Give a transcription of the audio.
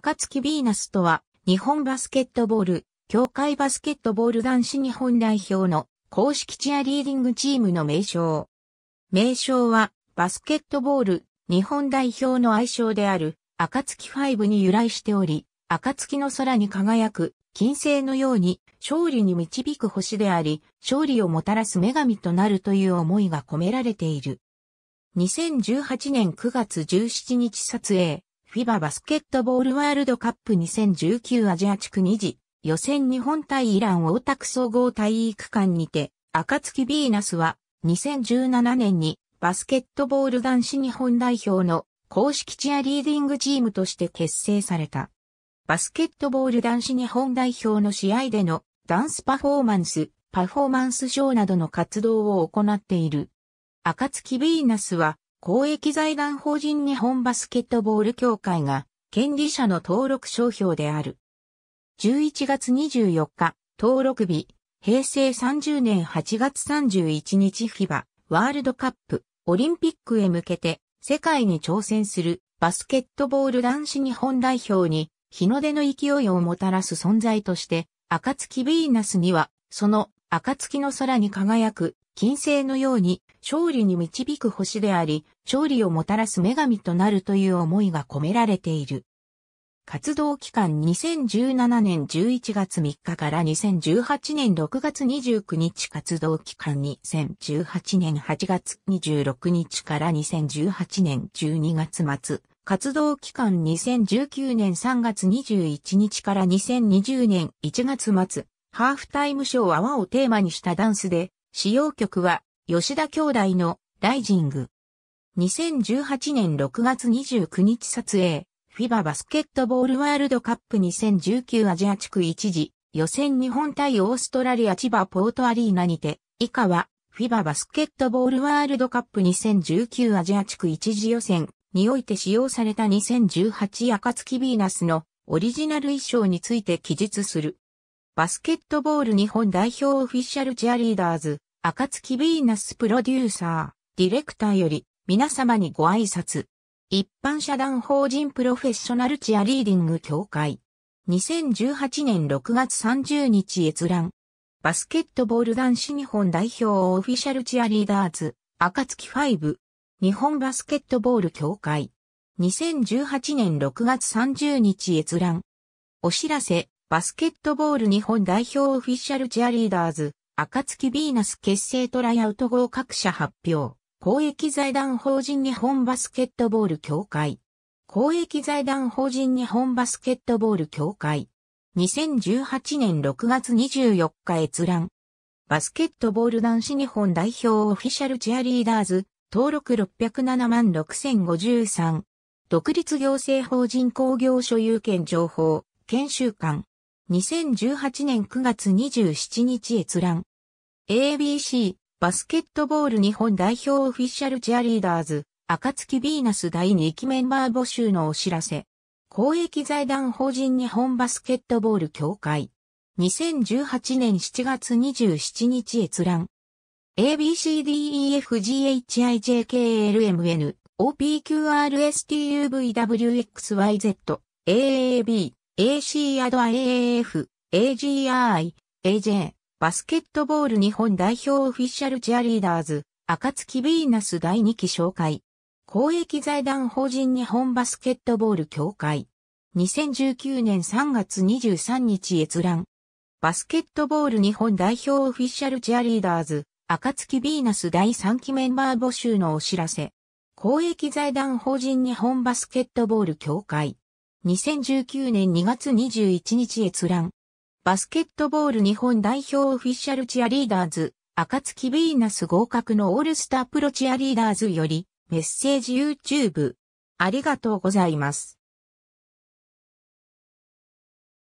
暁ヴィーナスとは、日本バスケットボール、協会バスケットボール男子日本代表の公式チアリーディングチームの名称。名称は、バスケットボール、日本代表の愛称である、暁ファイブに由来しており、暁の空に輝く、金星のように、勝利に導く星であり、勝利をもたらす女神となるという思いが込められている。2018年9月17日撮影、FIBA バスケットボールワールドカップ2019アジア地区2次予選日本対イラン大田区総合体育館にて、暁ビーナスは2017年にバスケットボール男子日本代表の公式チアリーディングチームとして結成された。バスケットボール男子日本代表の試合でのダンスパフォーマンス、パフォーマンスショーなどの活動を行っている。暁ビーナスは公益財団法人日本バスケットボール協会が権利者の登録商標である。11月24日、登録日、平成30年8月31日 FIBA ワールドカップオリンピックへ向けて世界に挑戦するバスケットボール男子日本代表に日の出の勢いをもたらす存在として、暁ヴィーナスには、その暁の空に輝く金星のように勝利に導く星であり、勝利をもたらす女神となるという思いが込められている。活動期間2017年11月3日から2018年6月29日活動期間2018年8月26日から2018年12月末活動期間2019年3月21日から2020年1月末ハーフタイムショー泡をテーマにしたダンスで使用曲は吉田兄弟のライジング。2018年6月29日撮影、FIBA バスケットボールワールドカップ2019アジア地区一時、予選日本対オーストラリア千葉ポートアリーナにて、以下は FIBA バスケットボールワールドカップ2019アジア地区一時予選において使用された2018暁ビーナスのオリジナル衣装について記述する。バスケットボール日本代表オフィシャルチアリーダーズ、 AKATSUKI VENUS プロデューサー、ディレクターより、皆様にご挨拶。一般社団法人プロフェッショナルチアリーディング協会。2018年6月30日閲覧。バスケットボール男子日本代表オフィシャルチアリーダーズ、暁5。日本バスケットボール協会。2018年6月30日閲覧。お知らせ、バスケットボール日本代表オフィシャルチアリーダーズ、暁ビーナス結成トライアウト合格者発表。公益財団法人日本バスケットボール協会。公益財団法人日本バスケットボール協会。2018年6月24日閲覧。バスケットボール男子日本代表オフィシャルチアリーダーズ、登録607万6053。独立行政法人工業所有権情報、研修館。2018年9月27日閲覧。ABC バスケットボール日本代表オフィシャルチアリーダーズ、暁ビーナス第2期メンバー募集のお知らせ。公益財団法人日本バスケットボール協会。2018年7月27日閲覧。ABCDEFGHIJKLMN OPQRSTUVWXYZ AAB AC アド AAF、AGI、AJ、バスケットボール日本代表オフィシャルチアリーダーズ、暁ビーナス第2期紹介。公益財団法人日本バスケットボール協会。2019年3月23日閲覧。バスケットボール日本代表オフィシャルチアリーダーズ、暁ビーナス第3期メンバー募集のお知らせ。公益財団法人日本バスケットボール協会。2019年2月21日閲覧。バスケットボール日本代表オフィシャルチアリーダーズ、暁ビーナス合格のオールスタープロチアリーダーズより、メッセージ YouTube。ありがとうございます。